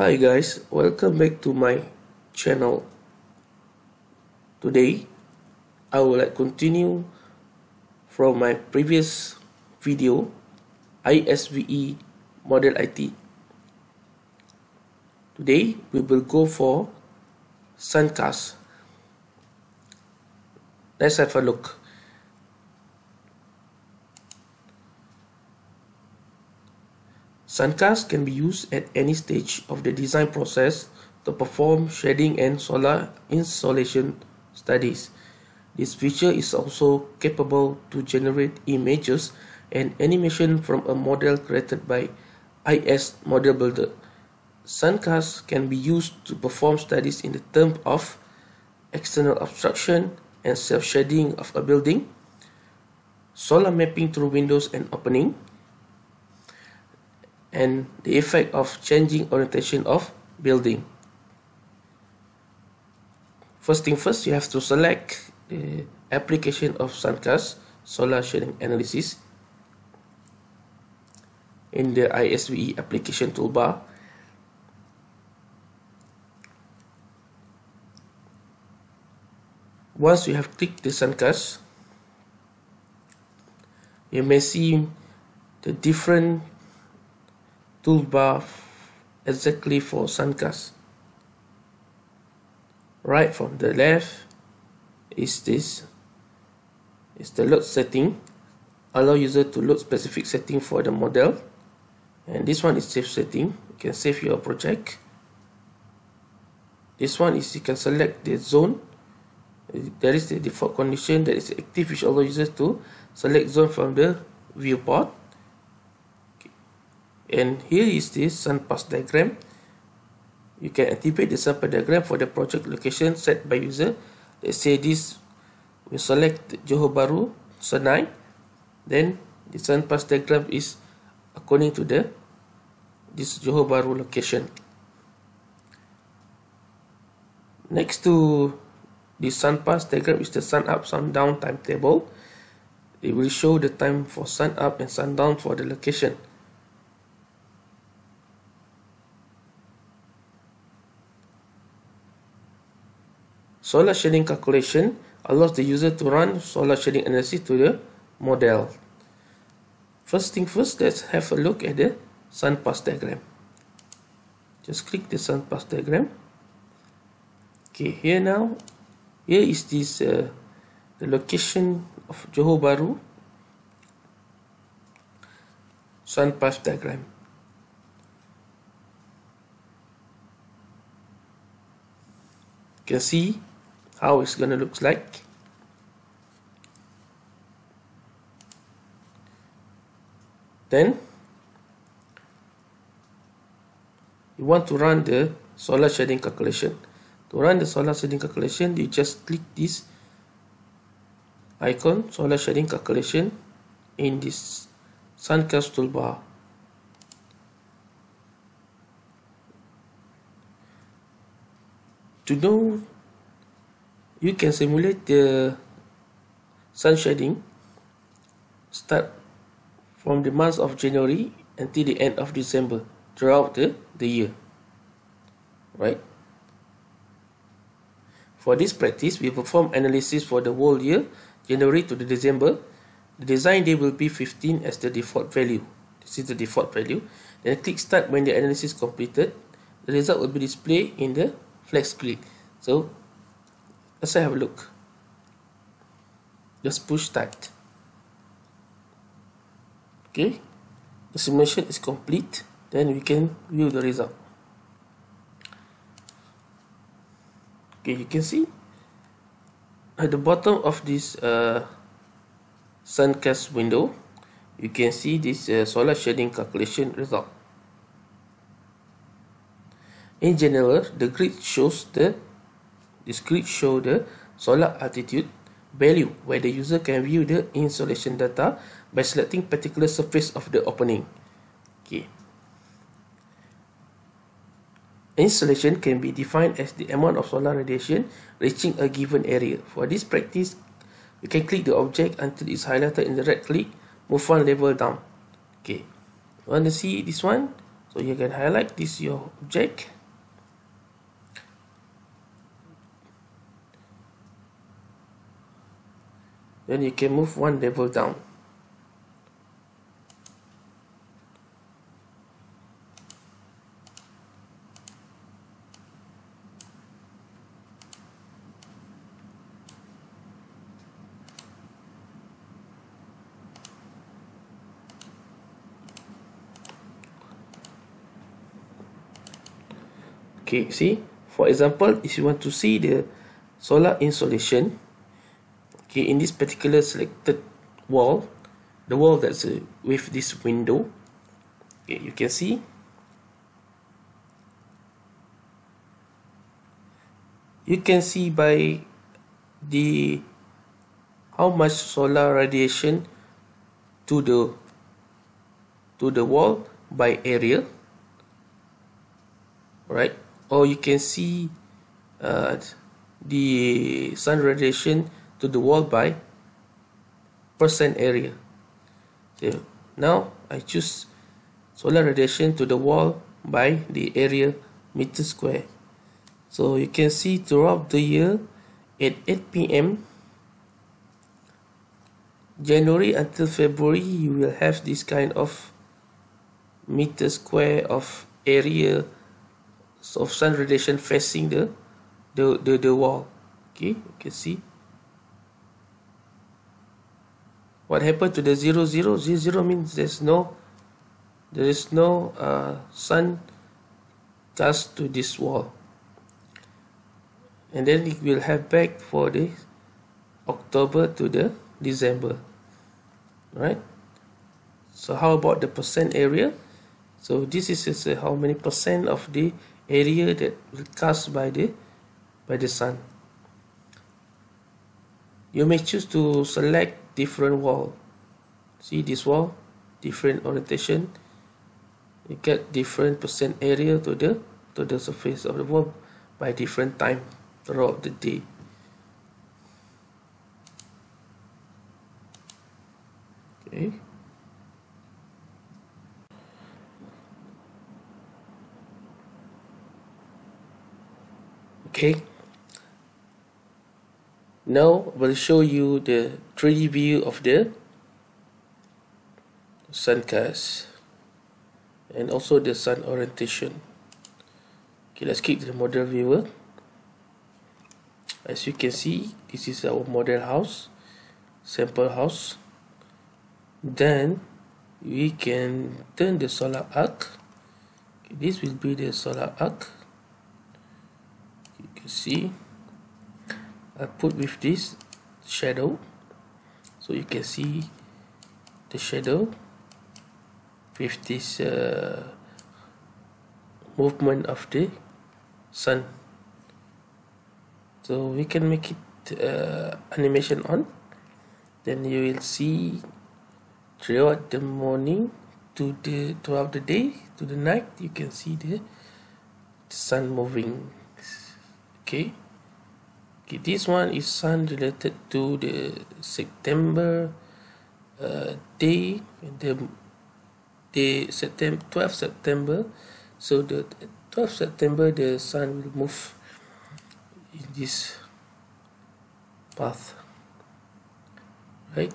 Hi guys, welcome back to my channel. Today, I will like continue from my previous video, IESVE Model IT. Today, we will go for Suncast. Let's have a look. Suncast can be used at any stage of the design process to perform shading and solar insolation studies. This feature is also capable to generate images and animation from a model created by IES Model Builder. Suncast can be used to perform studies in the term of external obstruction and self-shading of a building, solar mapping through windows and opening, and the effect of changing orientation of building. First thing first, you have to select the application of Suncast Solar Shading Analysis in the IESVE application toolbar. Once you have clicked the Suncast, you may see the different toolbar exactly for Suncast. Right from the left is this is the load setting. Allow user to load specific setting for the model. And this one is save setting. You can save your project. This one is you can select the zone. There is the default condition that is active which allow users to select zone from the viewport and here is the sun path diagram. You can activate the sun path diagram for the project location set by user. Let's say this we select Johor Bahru Senai. Then the sun path diagram is according to the this Johor Bahru location. Next to the sun path diagram is the sun up sun down timetable. It will show the time for sun up and sun down for the location Solar shading calculation allows the user to run solar shading analysis to the model. First thing first, let's have a look at the sun path diagram. Just click the sun path diagram. Okay, here now, here is this uh, the location of Johor Bahru sun path diagram. You can see how it's gonna look like. Then you want to run the solar shading calculation. To run the solar shading calculation you just click this icon solar shading calculation in this suncast toolbar. To know you can simulate the sun shading start from the month of January until the end of December throughout the, the year right? For this practice we perform analysis for the whole year January to the December. The design day will be 15 as the default value. This is the default value. Then click start when the analysis is completed. The result will be displayed in the flex grid so let's have a look. Just push start okay? The simulation is complete. Then we can view the result. Okay you can see at the bottom of this uh, suncast window you can see this uh, solar shading calculation result. In general the grid shows the this grid show the solar altitude value where the user can view the insolation data by selecting particular surface of the opening. Okay. Insolation can be defined as the amount of solar radiation reaching a given area. For this practice, you can click the object until it's highlighted in the red click, move one level down. Okay. Want to see this one? so you can highlight this your object then you can move one level down. Okay see? For example if you want to see the solar insolation okay in this particular selected wall the wall that's uh, with this window okay you can see. You can see by the how much solar radiation to the to the wall by area right or you can see uh, the sun radiation to the wall by percent area. So now I choose solar radiation to the wall by the area meter square. So you can see throughout the year at 8 p.m. January until February you will have this kind of meter square of area of sun radiation facing the the the, the wall. Okay you can see what happened to the zero zero? Zero zero means there's no there is no uh, sun cast to this wall. And then it will have back for the October to the December. Right? So how about the percent area? So this is uh, how many percent of the area that will cast by the by the sun. You may choose to select different wall see this wall different orientation. You get different percent area to the to the surface of the wall by different time throughout the day. Okay. Okay now we'll show you the 3D view of the sun cast and also the sun orientation. Okay let's keep the model viewer. As you can see this is our model house sample house. Then we can turn the solar arc. Okay, this will be the solar arc. You can see I put with this shadow. So you can see the shadow with this uh, movement of the sun. So we can make it uh, animation on. Then you will see throughout the morning to the throughout the day to the night you can see the, the sun moving. Okay okay this one is sun related to the September uh, day the day September 12 September. So the 12 September the sun will move in this path right?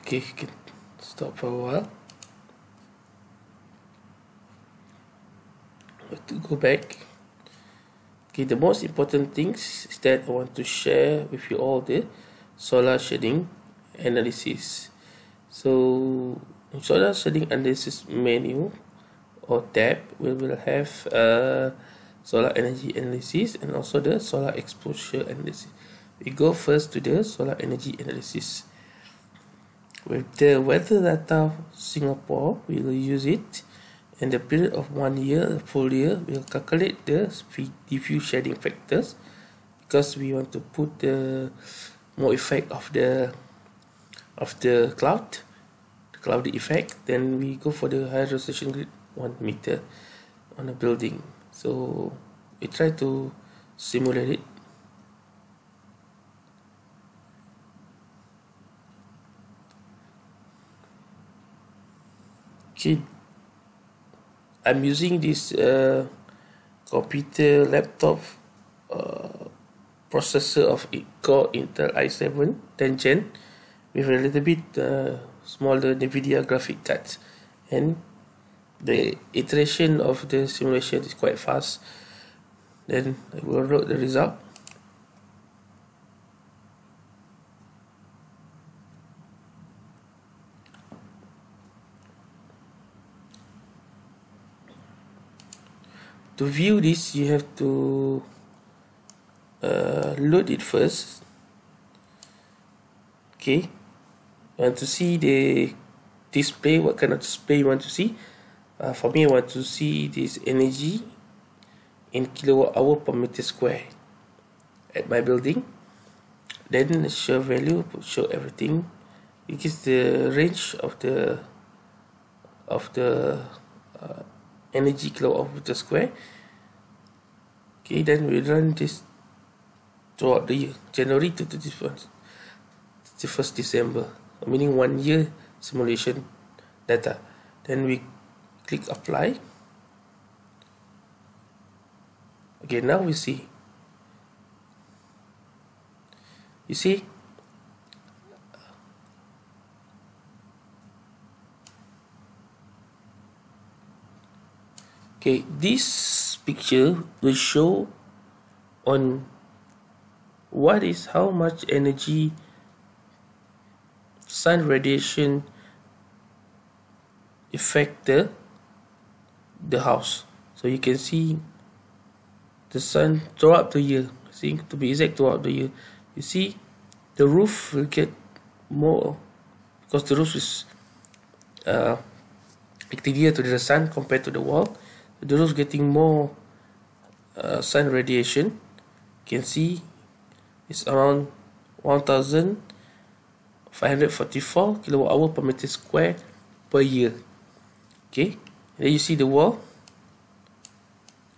Okay you can stop for a while go back. Okay the most important things is that I want to share with you all the solar shading analysis. So in solar shading analysis menu or tab we will have a solar energy analysis and also the solar exposure analysis. We go first to the solar energy analysis. With the weather data Singapore we will use it in the period of one year, full year, we'll calculate the diffuse shading factors because we want to put the more effect of the of the cloud, the cloudy effect. Then we go for the high resolution grid, one meter on a building. So we try to simulate it. Okay, I'm using this uh, computer laptop uh, processor of Core Intel i7 10 Gen with a little bit uh, smaller NVIDIA graphic cards. And the iteration of the simulation is quite fast. Then I will load the result to view this you have to uh, load it first. Okay. Want to see the display what kind of display you want to see? Uh, for me I want to see this energy in kilowatt hour per meter square at my building. Then show value show everything it gives the range of the of the uh, energy kilowatt per square. Okay then we run this throughout the year. January to 31st 31st December. Meaning one year simulation data. Then we click apply. Okay now we see. You see okay this picture will show on what is how much energy sun radiation affect the the house. So you can see the sun throughout the year. I think to be exact throughout the year. You see the roof will get more because the roof is uh, exterior to the sun compared to the wall the getting more uh, sun radiation you can see it's around 1544 kilowatt hour per meter square per year. Okay? Then you see the wall.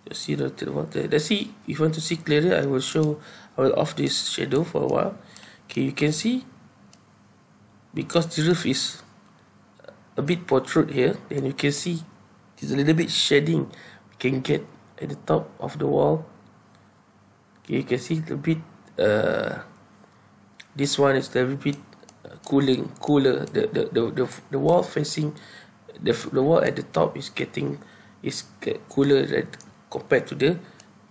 Let's see the, wall. Let's see if you want to see clearer I will show I will off this shadow for a while. Okay you can see because the roof is a bit protrude here then you can see there's a little bit shading we can get at the top of the wall. Okay you can see a bit uh, this one is a little bit cooling cooler. The the, the, the, the wall facing the, the wall at the top is getting is cooler compared to the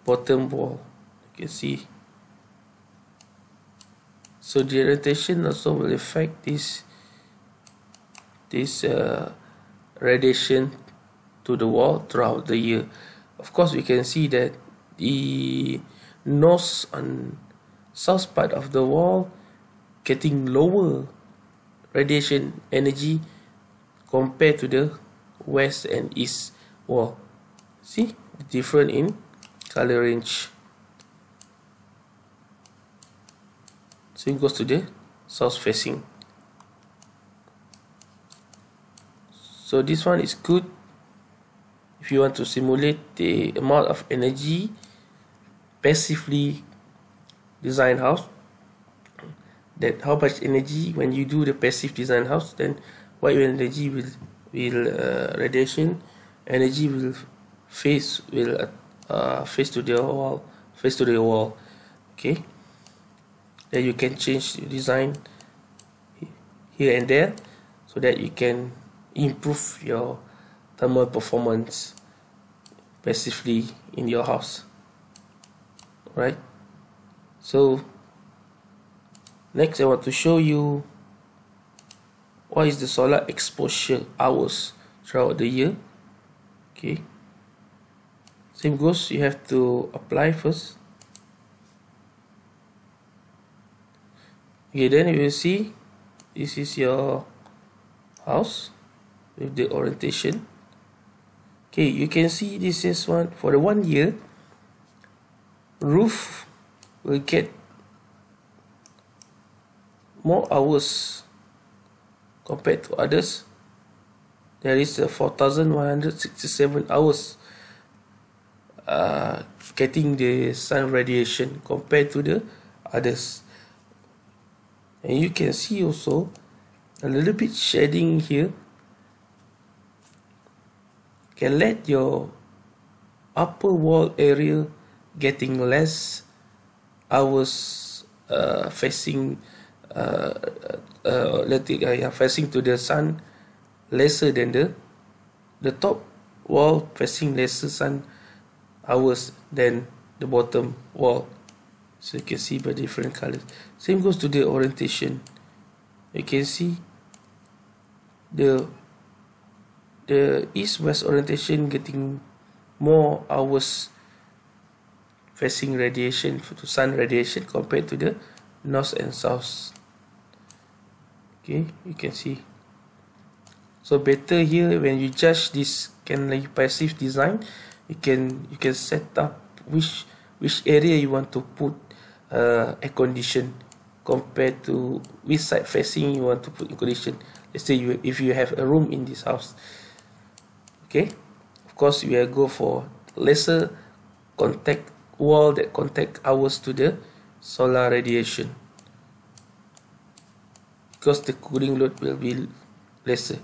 bottom wall. You can see. So the rotation also will affect this this uh, radiation to the wall throughout the year. Of course we can see that the north and south part of the wall getting lower radiation energy compared to the west and east wall. See? Different in color range. Same goes to the south facing. So this one is good if you want to simulate the amount of energy passively design house that how much energy when you do the passive design house then what your energy will will uh, radiation energy will face will uh, face to the wall face to the wall okay? Then you can change design here and there so that you can improve your thermal performance passively in your house right? So next I want to show you what is the solar exposure hours throughout the year. Okay. Same goes you have to apply first. Okay then you will see this is your house with the orientation okay you can see this is one for the one year roof will get more hours compared to others. There is a 4167 hours uh, getting the sun radiation compared to the others. And you can see also a little bit shading here can let your upper wall area getting less hours uh, facing uh, uh, let it, uh, yeah, facing to the sun lesser than the the top wall facing lesser sun hours than the bottom wall. So you can see by different colors. Same goes to the orientation. You can see the the east west orientation getting more hours facing radiation to sun radiation compared to the north and south. Okay you can see. So better here when you judge this cantilever passive design you can you can set up which which area you want to put uh, air condition compared to which side facing you want to put air condition. Let's say you if you have a room in this house okay? Of course we will go for lesser contact wall that contact hours to the solar radiation. Because the cooling load will be lesser.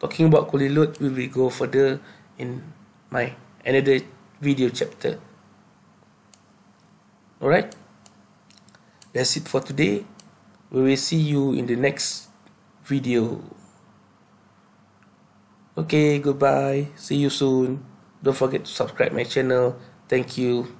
Talking about cooling load we will go further in my another video chapter. Alright? That's it for today. We will see you in the next video okay goodbye. See you soon. Don't forget to subscribe my channel. Thank you